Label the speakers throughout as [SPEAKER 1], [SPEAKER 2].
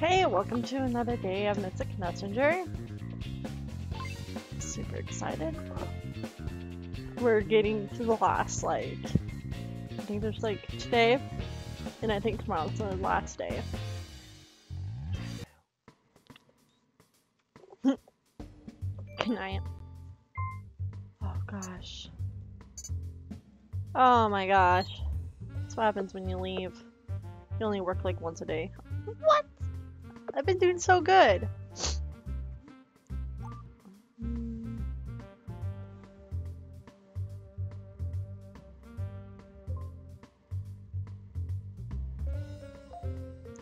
[SPEAKER 1] Hey, welcome to another day of Mystic Messenger. Super excited. We're getting to the last, like, I think there's like today, and I think tomorrow's the last day. Good night. Oh gosh. Oh my gosh. That's what happens when you leave. You only work like once a day. What? I've been doing so good.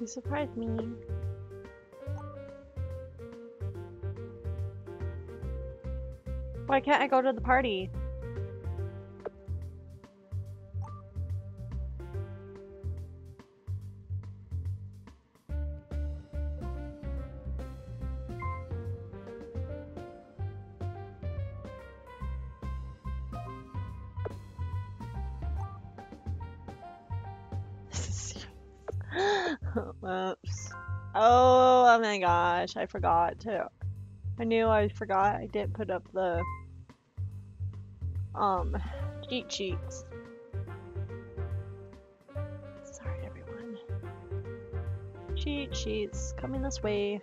[SPEAKER 1] You surprised me. Why can't I go to the party? Oops. Oh oh my gosh, I forgot too. I knew I forgot I didn't put up the um cheat sheets. Sorry everyone. Cheat sheets coming this way.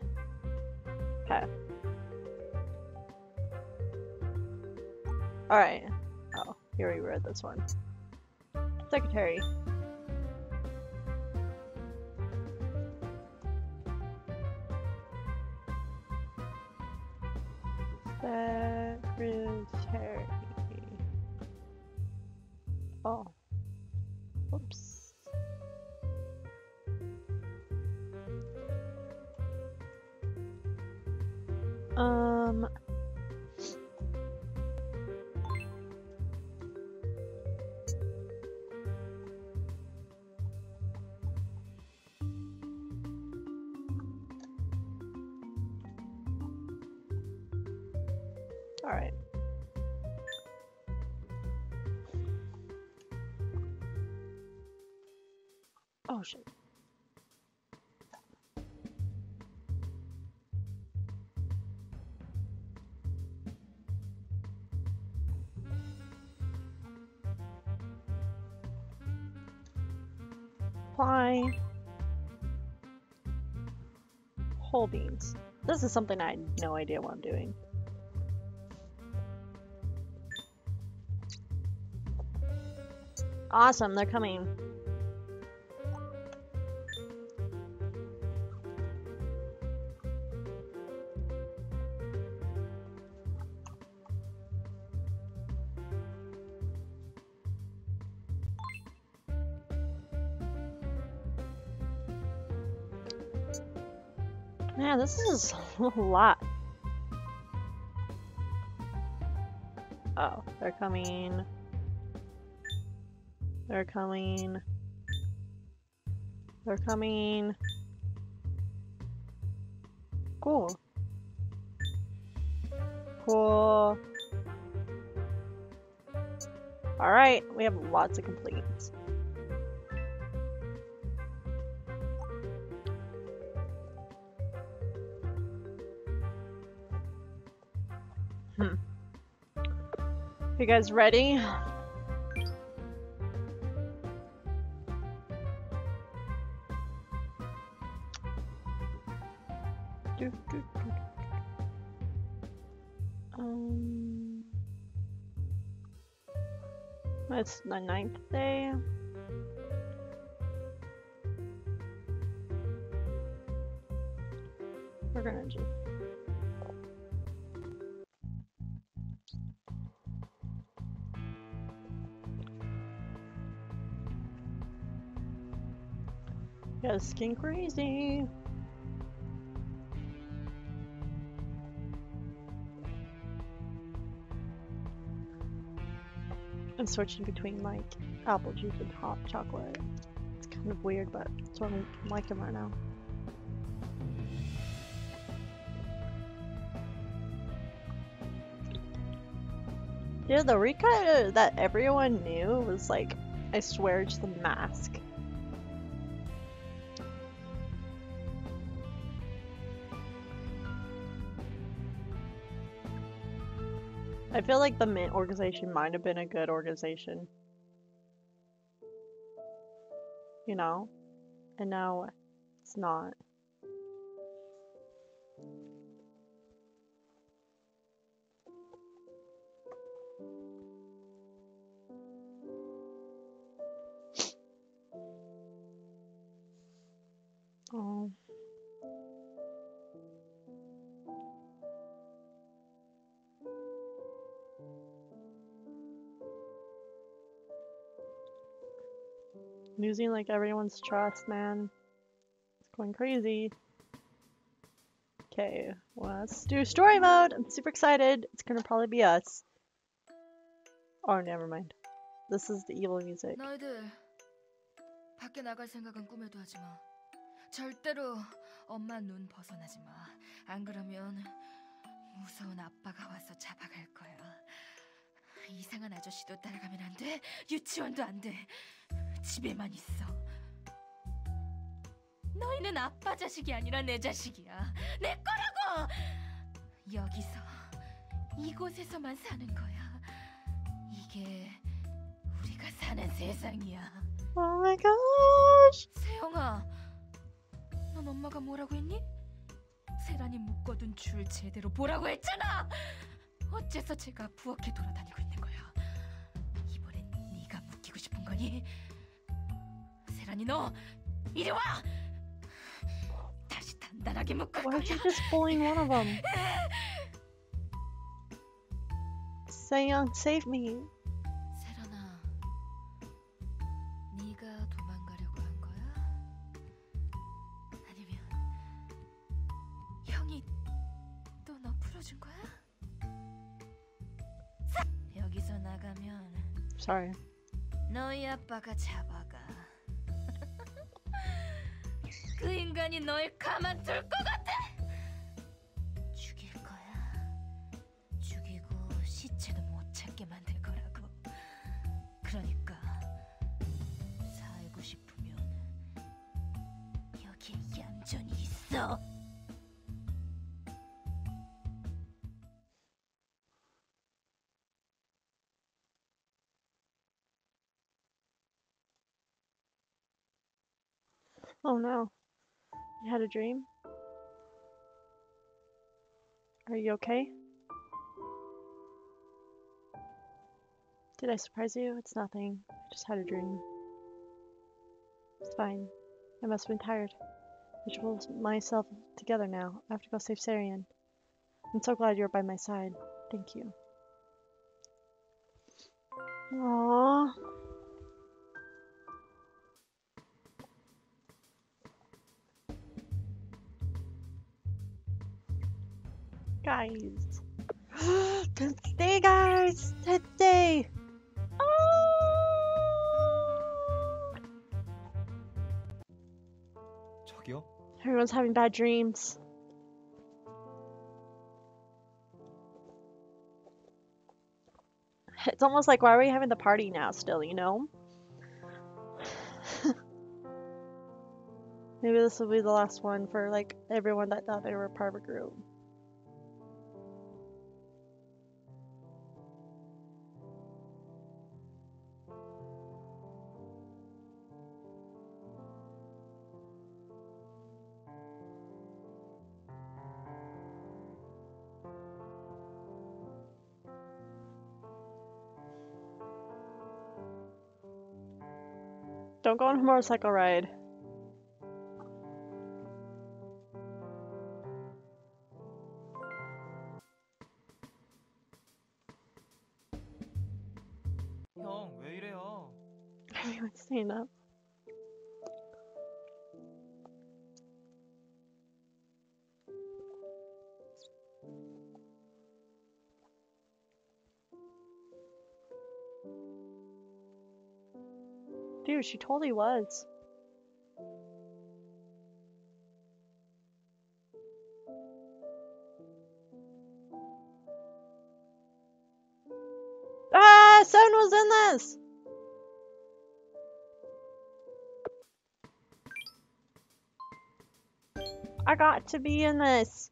[SPEAKER 1] Okay. Alright. Oh, here we read this one. Secretary. All right. Oh shit. Apply. Whole beans. This is something I had no idea what I'm doing. Awesome, they're coming. Man, this is a lot. Oh, they're coming. They're coming. They're coming. Cool. Cool. Alright, we have lots of complaints. Hmm. You guys ready? The ninth day. We're gonna just. Yeah, skin crazy. I'm switching between like apple juice and hot chocolate. It's kind of weird, but it's what I'm liking right now. Yeah, the Rika that everyone knew was like, I swear, just a mask. I feel like the Mint organization might have been a good organization. You know? And now it's not. Losing like everyone's trust, man. It's going crazy. Okay, let's do story mode. I'm super excited. It's gonna probably be us. Oh, never mind. This is the evil music.
[SPEAKER 2] 너희들 밖에 나갈 생각은 꿈에도 하지 마. 절대로 엄마 눈 벗어나지 마. 안 그러면 무서운 아빠가 와서 잡아갈 거야. 이상한 아저씨도 따라가면 안 돼. 유치원도 안 돼. 집에만 있어. 너희는 아빠 자식이 아니라 내 자식이야. 내 거라고. 여기서 이곳에서만 사는 거야. 이게 우리가 사는 세상이야.
[SPEAKER 1] Oh my gosh!
[SPEAKER 2] 세영아, 넌 엄마가 뭐라고 했니? 세란이 묶어둔 줄 제대로 보라고 했잖아. 어째서 제가 부엌에 돌아다니고 있는 거야? 이번엔 네가 묶이고 싶은 거니? にのいるわ다시 단단하게 묶을
[SPEAKER 1] Why aren't you just pulling one of them? Saeyoung, save me.
[SPEAKER 2] 세라나, 네가 도망가려고 한 거야? 아니면 형이 또 풀어준 거야? 여기서 나가면
[SPEAKER 1] Sorry.
[SPEAKER 2] 너희 아빠가 잡아가. 그 인간이 널 가만둘 것 같아? 죽일 거야. 죽이고 시체도 못 찾게 만들 거라고. 그러니까 살고 싶으면 여기에 얌전히 있어.
[SPEAKER 1] Oh no. You had a dream? Are you okay? Did I surprise you? It's nothing. I just had a dream. It's fine. I must have been tired. I should pull myself together now. I have to go save Saeran. I'm so glad you're by my side. Thank you. Aww. Guys. Today, guys! Today! Oh!
[SPEAKER 3] 저기요?
[SPEAKER 1] Everyone's having bad dreams. It's almost like, why are we having the party now still, you know? Maybe this will be the last one for, like, everyone that thought they were part of a group. I'm going for a motorcycle ride. Up. She totally was. Ah, Sun was in this! I got to be in this.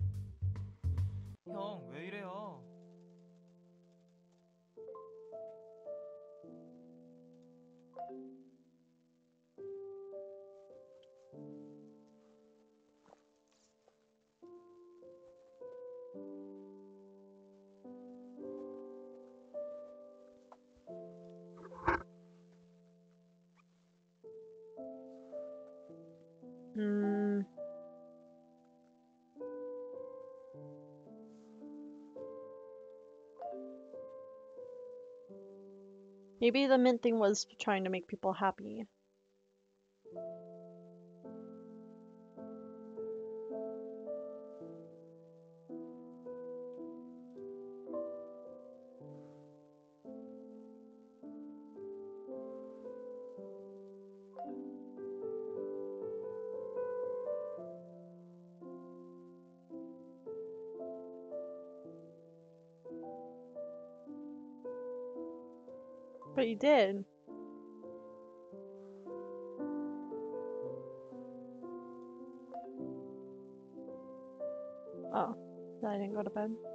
[SPEAKER 1] Maybe the mint thing was trying to make people happy. But you did. Oh, I didn't go to bed.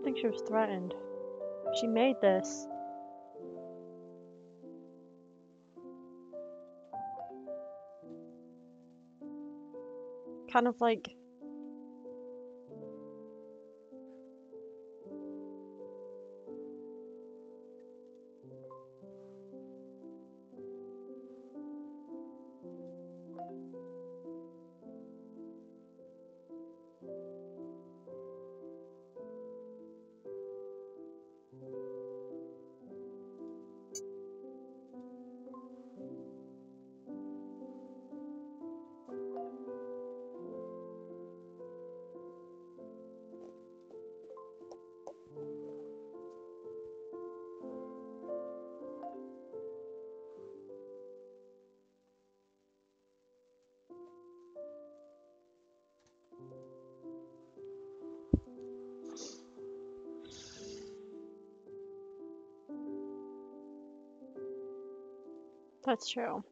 [SPEAKER 1] Don't think she was threatened. She made this. Kind of like That's true.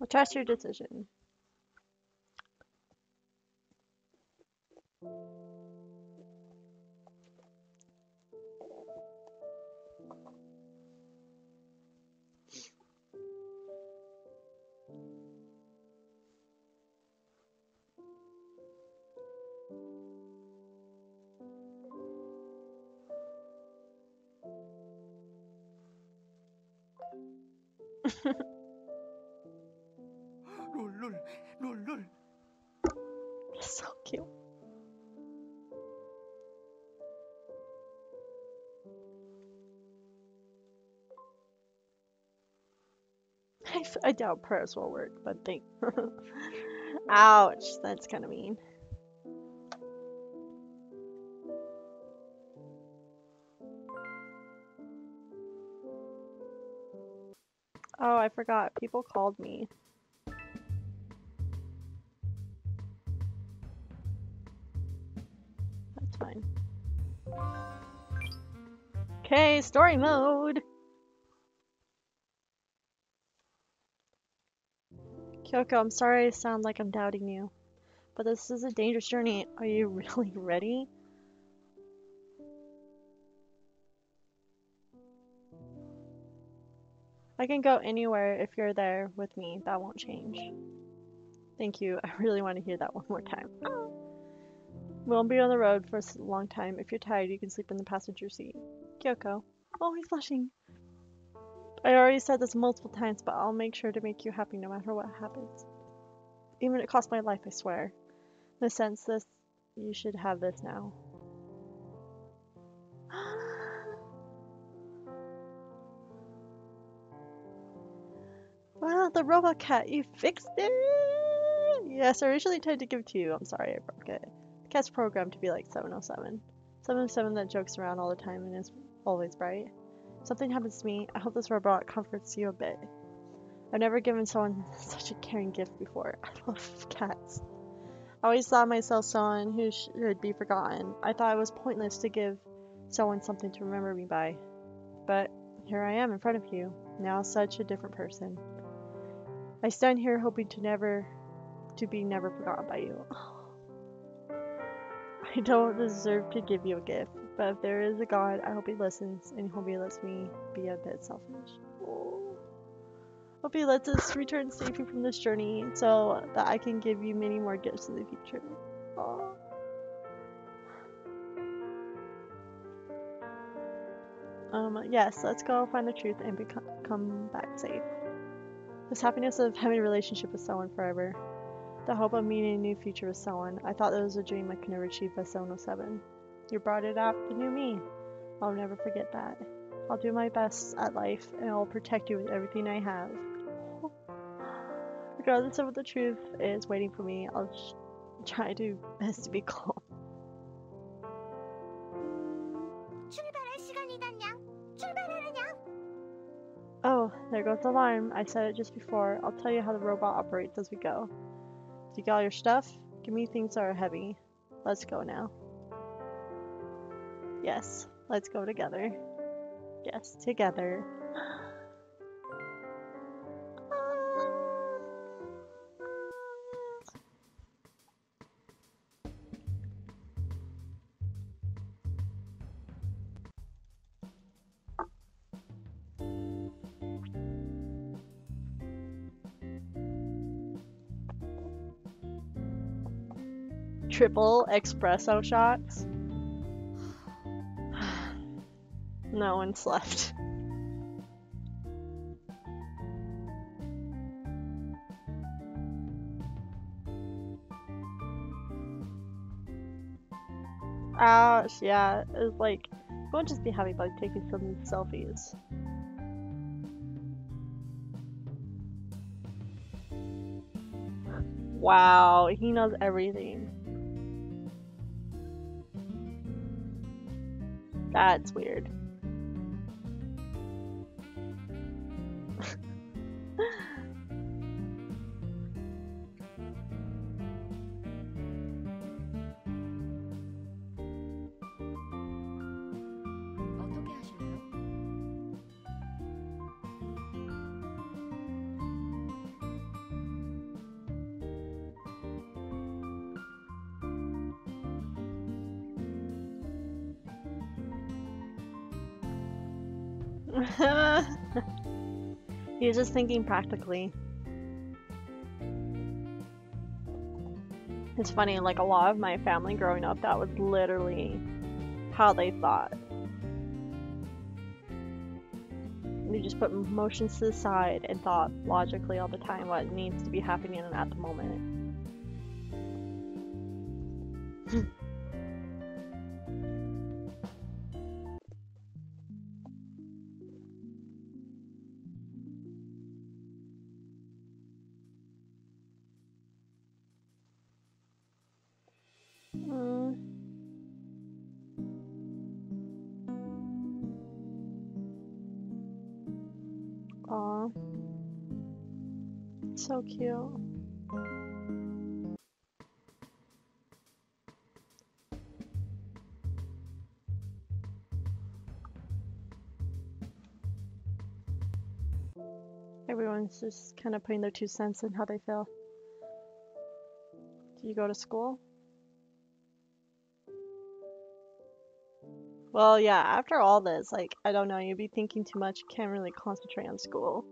[SPEAKER 1] Well, trust your decision. I, doubt prayers will work, but think. Ouch, that's kind of mean. Oh, I forgot. People called me. That's fine. Okay, story mode. Kyoko, I'm sorry I sound like I'm doubting you, but this is a dangerous journey. Are you really ready? I can go anywhere if you're there with me. That won't change. Thank you. I really want to hear that one more time. Ah. We won't be on the road for a long time. If you're tired, you can sleep in the passenger seat. Kyoko. Oh, he's blushing. I already said this multiple times, but I'll make sure to make you happy no matter what happens. Even if it costs my life, I swear. In a sense, this you should have this now. Wow, the robot cat, you fixed it! Yes, I originally tried to give it to you. I'm sorry I broke it. The cat's programmed to be like 707. 707 that jokes around all the time and is always bright. Something happens to me, I hope this robot comforts you a bit. I've never given someone such a caring gift before. I love cats. I always thought myself someone who should be forgotten. I thought it was pointless to give someone something to remember me by. But here I am in front of you, now such a different person. I stand here hoping to never to be never forgotten by you. I don't deserve to give you a gift, but if there is a God, I hope he listens and hope he lets me be a bit selfish. Oh. Hope he lets us return safely from this journey so that I can give you many more gifts in the future. Aw. Um, yes, let's go find the truth and become come back safe. This happiness of having a relationship with someone forever. The hope of meeting a new future with someone. I thought that was a dream I could never achieve by 707. You brought it out the new me. I'll never forget that. I'll do my best at life and I'll protect you with everything I have. Regardless of what the truth is waiting for me, I'll try to best to be calm. Oh, there goes the alarm. I said it just before. I'll tell you how the robot operates as we go. Did you get all your stuff? Give me things that are heavy. Let's go now. Yes, let's go together. Yes, together. Triple espresso shots. No one slept. Ouch, ah, yeah, it's like, won't just be happy by taking some selfies. Wow, he knows everything. That's weird. He's just thinking practically. It's funny, like a lot of my family growing up, that was literally how they thought. They just put emotions to the side and thought logically all the time what needs to be happening at the moment. Everyone's just kind of putting their two cents in how they feel. Do you go to school? Well, yeah, after all this, like, I don't know, you'd be thinking too much, can't really concentrate on school.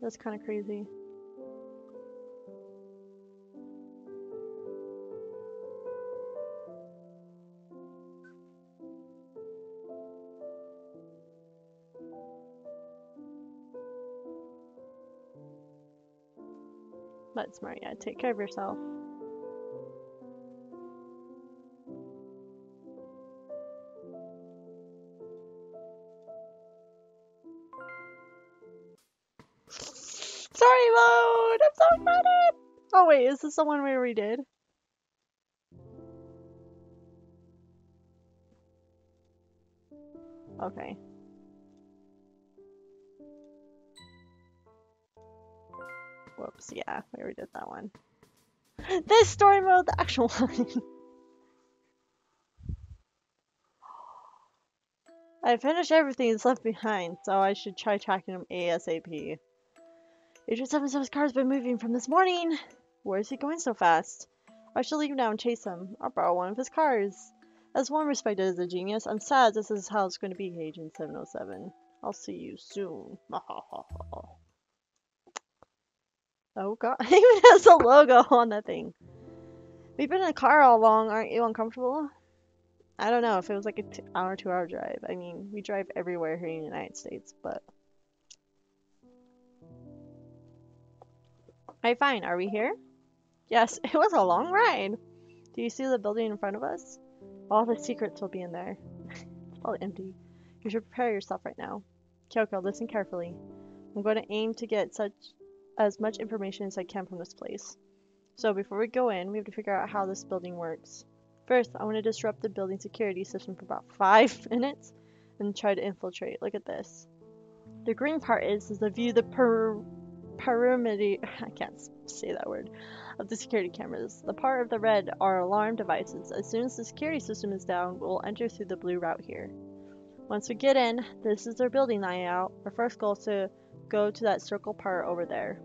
[SPEAKER 1] That's kind of crazy. That's smart, yeah. Take care of yourself. Wait, is this the one we already did? Okay. Whoops, yeah, we already did that one. This story mode, the actual one! I finished everything that's left behind, so I should try tracking them ASAP. Agent 77's car's been moving from this morning! Where is he going so fast? I should leave now and chase him. I'll borrow one of his cars. As one respected as a genius, I'm sad this is how it's going to be, Agent 707. I'll see you soon. oh god, it even has a logo on that thing. We've been in a car all along, aren't you uncomfortable? I don't know if it was like a two hour, two hour drive. I mean, we drive everywhere here in the United States, but. Hey, fine. Are we here? Yes, it was a long mm. ride. Do you see the building in front of us? All the secrets will be in there. it's all empty. You should prepare yourself right now. Kyoko, listen carefully. I'm going to aim to get such as much information as I can from this place. So before we go in, we have to figure out how this building works. First, I want to disrupt the building security system for about five minutes and try to infiltrate. Look at this. The green part is, is the view the per perimeter I can't say that word of the security cameras. The part of the red are alarm devices. As soon as the security system is down, we'll enter through the blue route here. Once we get in, this is our building layout. Our first goal is to go to that circle part over there.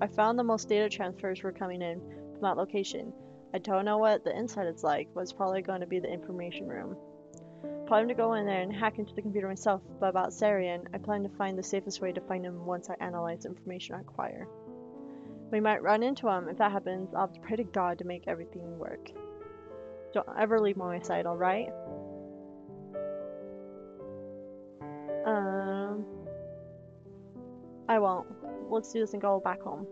[SPEAKER 1] I found the most data transfers were coming in from that location. I don't know what the inside is like, but it's probably going to be the information room. Plan to go in there and hack into the computer myself, but about Saeran, I plan to find the safest way to find him once I analyze the information I acquire. We might run into him. If that happens, I'll have to pray to God to make everything work. Don't ever leave my side, alright? Um, I won't. Let's do this and go back home.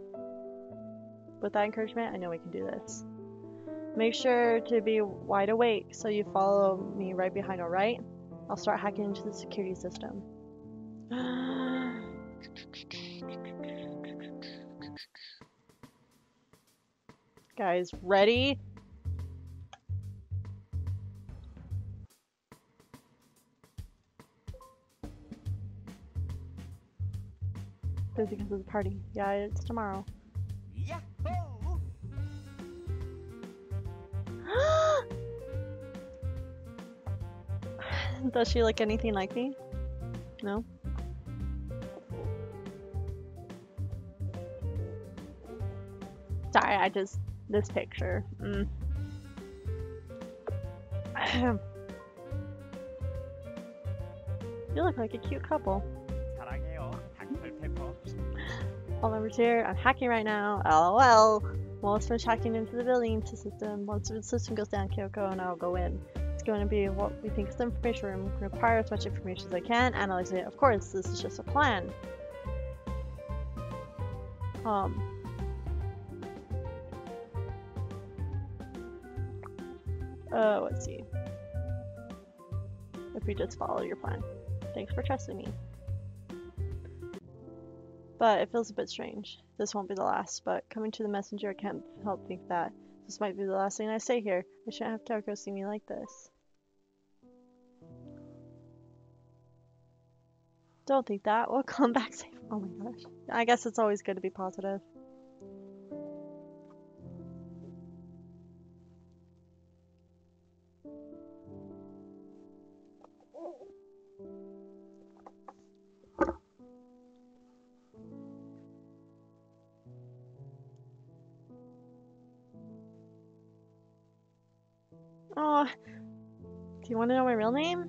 [SPEAKER 1] With that encouragement, I know we can do this. Make sure to be wide awake so you follow me right behind, alright? I'll start hacking into the security system. Guys, ready? Busy because of the party. Yeah, it's tomorrow. Does she look anything like me? No? Sorry, I just this picture. Mm. you look like a cute couple. All over here, I'm hacking right now. LOL. Wallace finish hacking into the building system. Once the system goes down, Kyoko and I'll go in. It's going to be what we think is the information room. Require acquire as much information as I can, analyze it. Of course, this is just a plan. Um, Uh, let's see. If we just follow your plan. Thanks for trusting me. But it feels a bit strange. This won't be the last, but coming to the messenger, I can't help think that this might be the last thing I say here. I shouldn't have Kyoko see me like this. Don't think that. We'll come back safe. Oh my gosh. I guess it's always good to be positive. You want to know my real name?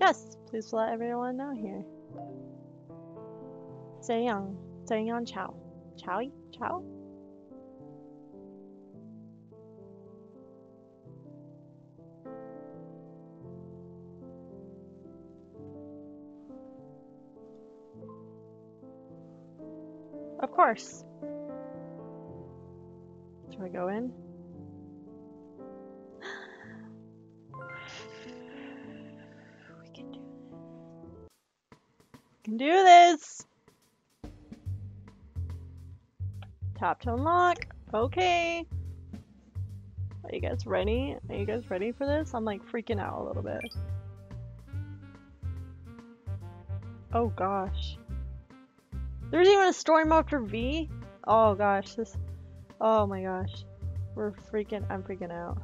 [SPEAKER 1] Yes, please let everyone know here. Young, Young Chao. Chowy? Chow? of course. Should I go in? Do this! Tap to unlock. Okay. Are you guys ready? Are you guys ready for this? I'm like freaking out a little bit. Oh gosh. There's even a story mode for V? Oh gosh, this Oh my gosh. We're freaking I'm freaking out.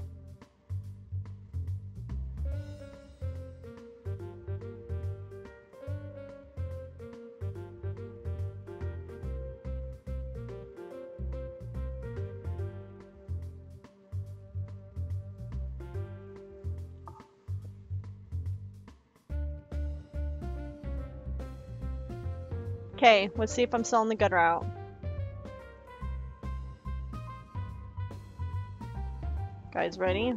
[SPEAKER 1] Okay, let's see if I'm still on the good route. Guys, ready?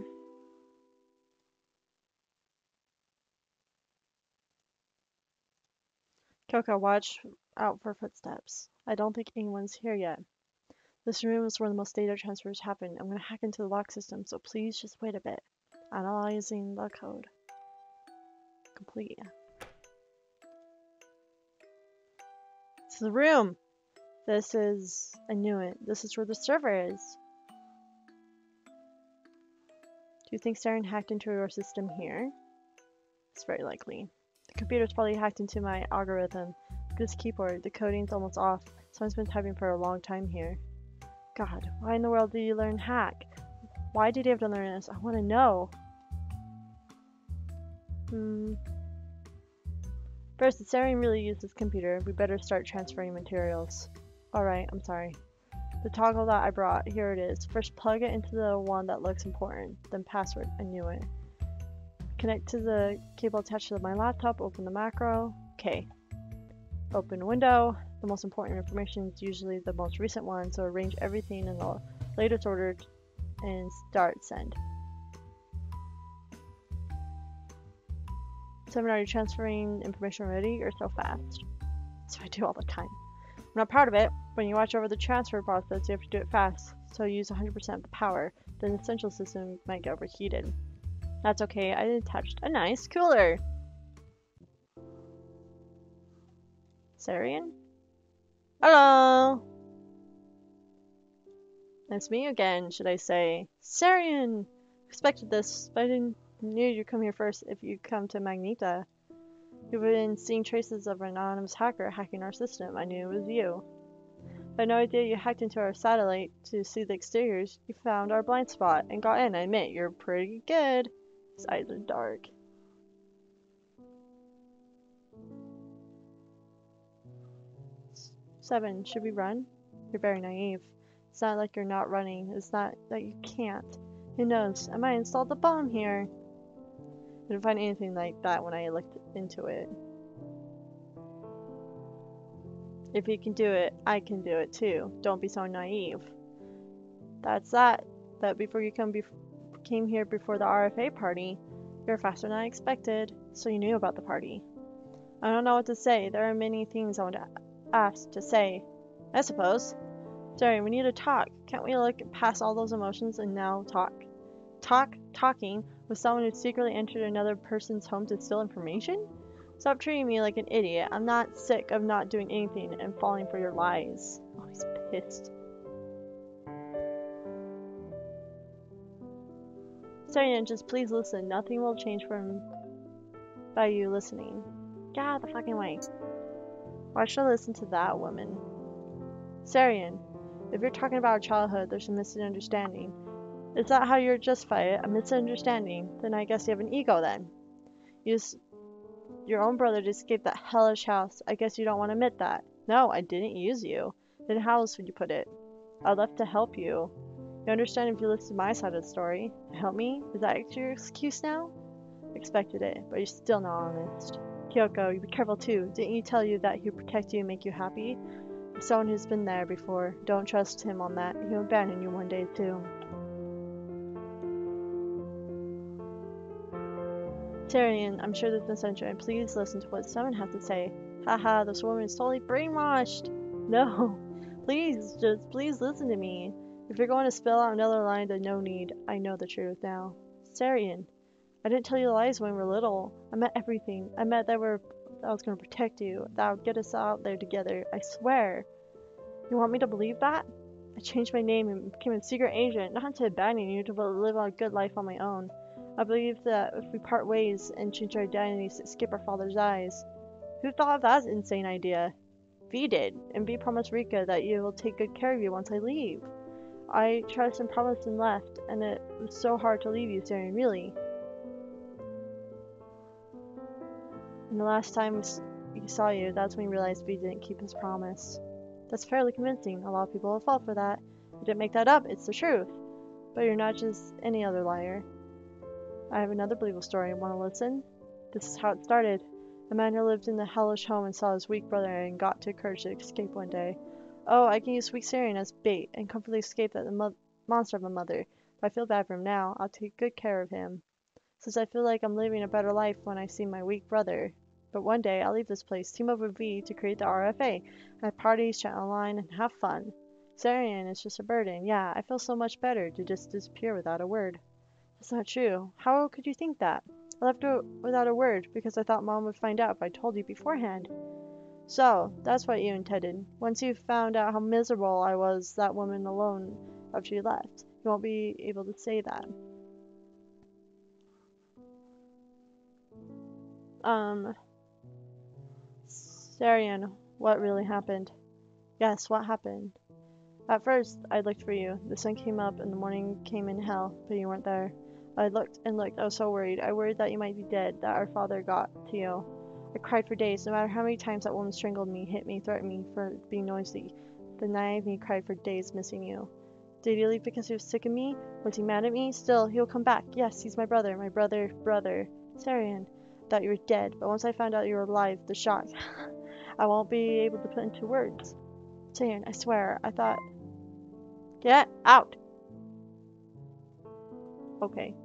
[SPEAKER 1] Coco, watch out for footsteps. I don't think anyone's here yet. This room is where the most data transfers happen. I'm gonna hack into the lock system, so please just wait a bit. Analyzing the code. Complete. Is the room. This is, I knew it. This is where the server is. Do you think Saeran hacked into your system here? It's very likely. The computer's probably hacked into my algorithm. This keyboard, the coding's almost off. Someone's been typing for a long time here. God, why in the world did you learn hack? Why did you have to learn this? I want to know. Hmm. First, if Saeran really used this computer, we better start transferring materials. Alright, I'm sorry. The toggle that I brought, here it is. First, plug it into the one that looks important. Then password, I knew it. Connect to the cable attached to my laptop, open the macro. Okay. Open window. The most important information is usually the most recent one, so arrange everything in the latest order and start send. Seven, are transferring information already? You're so fast. What I do all the time. I'm not proud of it. When you watch over the transfer process, you have to do it fast. So use 100% of the power. Then the central system might get overheated. That's okay, I attached a nice cooler. Saeran? Hello! It's me again, should I say. Saeran! Expected this, but I didn't knew you'd come here first if you come to Magenta. You've been seeing traces of an anonymous hacker hacking our system. I knew it was you. I had no idea you hacked into our satellite to see the exteriors. You found our blind spot and got in. I admit, you're pretty good. His eyes are dark. Seven, should we run? You're very naive. It's not like you're not running. It's not that you can't. Who knows? I might install the bomb here. Didn't find anything like that when I looked into it. If you can do it, I can do it too. Don't be so naive. That's that. That before you come bef came here before the RFA party, you're faster than I expected, so you knew about the party. I don't know what to say. There are many things I want to ask to say. I suppose. Sorry, we need to talk. Can't we look past all those emotions and now talk? Talk? Talking? With someone who secretly entered another person's home to steal information? Stop treating me like an idiot. I'm not sick of not doing anything and falling for your lies. Oh, he's pissed. Sorry, just please listen. Nothing will change from by you listening. Get out of the fucking way. Why should I listen to that woman? Saeran, if you're talking about our childhood, there's a misunderstanding. Is that how you're justify it? A misunderstanding? Then I guess you have an ego then. You your own brother just escape that hellish house. I guess you don't want to admit that. No, I didn't use you. Then how else would you put it? I left to help you. You understand if you listen to my side of the story. Help me? Is that your excuse now? Expected it, but you're still not honest. Kyoko, you be careful too. Didn't you tell you that he'll protect you and make you happy? Someone who's been there before. Don't trust him on that. He'll abandon you one day too. Tyrion, I'm sure there's been sunshine. Please listen to what someone has to say. Haha, this woman is totally brainwashed. No. Please, just please listen to me. If you're going to spill out another line, then no need. I know the truth now. Saeran, I didn't tell you lies when we were little. I meant everything. I meant that we're that I was going to protect you, that I would get us out there together. I swear. You want me to believe that? I changed my name and became a secret agent, not to abandon you, to live a good life on my own. I believe that if we part ways and change our identities to escape our father's eyes. Who thought of that insane idea? V did, and V promised Rika that you will take good care of you once I leave. I trust and promised and left, and it was so hard to leave you, Saeran, really. And the last time we saw you, that's when we realized V didn't keep his promise. That's fairly convincing. A lot of people will fall for that. I didn't make that up, it's the truth. But you're not just any other liar. I have another believable story. I want to listen? This is how it started. A man who lived in the hellish home and saw his weak brother and got to courage to escape one day. Oh, I can use weak Saeran as bait and comfortably escape that mo monster of a mother. But I feel bad for him now. I'll take good care of him. Since I feel like I'm living a better life when I see my weak brother. But one day I'll leave this place, team up with V to create the RFA, have parties, chat online, and have fun. Saeran is just a burden. Yeah, I feel so much better to just disappear without a word. That's not true. How could you think that? I left without a word because I thought Mom would find out if I told you beforehand. So, that's what you intended. Once you found out how miserable I was that woman alone after you left, you won't be able to say that. Um, Saeran, what really happened? Yes, what happened? At first, I looked for you. The sun came up and the morning came in hell, but you weren't there. I looked and looked. I was so worried. I worried that you might be dead, that our father got to you. I cried for days, no matter how many times that woman strangled me, hit me, threatened me for being noisy. The of me cried for days missing you. Did he leave because he was sick of me? Was he mad at me? Still, he'll come back. Yes, he's my brother, my brother, brother. Saeran, thought you were dead, but once I found out you were alive, the shock. I won't be able to put into words. Saeran, I swear, I thought. Get out! Okay.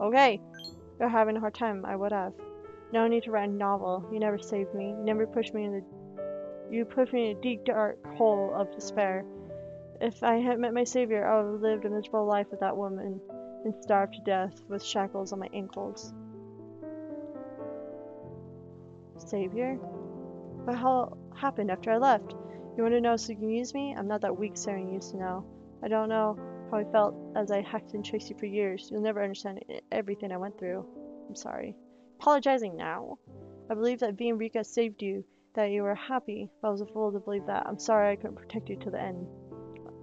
[SPEAKER 1] Okay. You're having a hard time. I would have. No need to write a novel. You never saved me. You never pushed me in the... You pushed me in a deep, dark hole of despair. If I had met my savior, I would have lived a miserable life with that woman and starved to death with shackles on my ankles. Savior? What hell happened after I left? You want to know so you can use me? I'm not that weak Saeran used to know. I don't know how I felt as I hacked chased you for years. You'll never understand everything I went through. I'm sorry. Apologizing now. I believe that being Rika saved you, that you were happy, but I was a fool to believe that. I'm sorry I couldn't protect you to the end.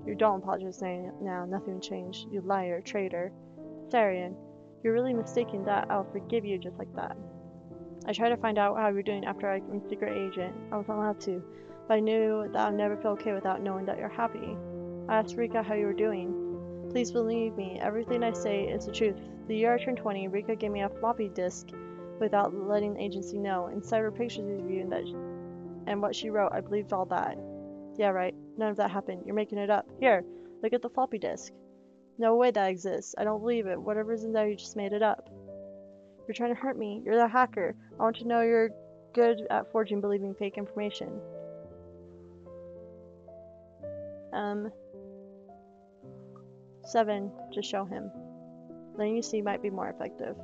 [SPEAKER 1] You don't apologize now. Nothing changed. You liar, traitor. Saeran, you're really mistaken that I'll forgive you just like that. I tried to find out how you were doing after I became secret agent. I wasn't allowed to, but I knew that I'd never feel okay without knowing that you're happy. I asked Rika how you were doing. Please believe me, everything I say is the truth. The year I turned 20, Rika gave me a floppy disk without letting the agency know. Inside were pictures of you and, that and what she wrote. I believed all that. Yeah, right. None of that happened. You're making it up. Here, look at the floppy disk. No way that exists. I don't believe it. Whatever's in there, you just made it up. You're trying to hurt me. You're the hacker. I want to know you're good at forging believing fake information. Um, seven, just show him. Letting you see might be more effective.